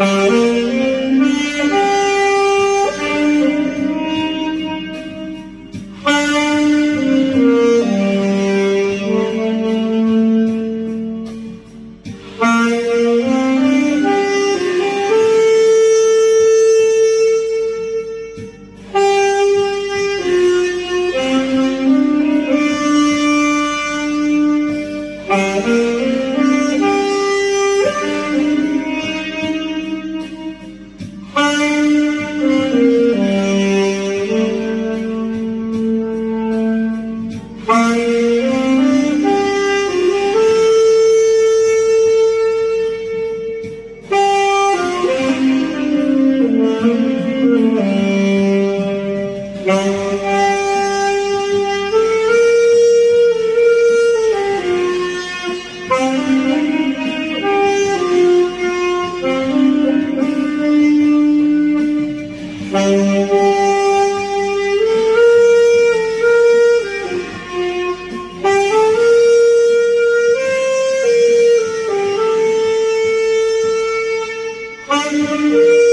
Música Música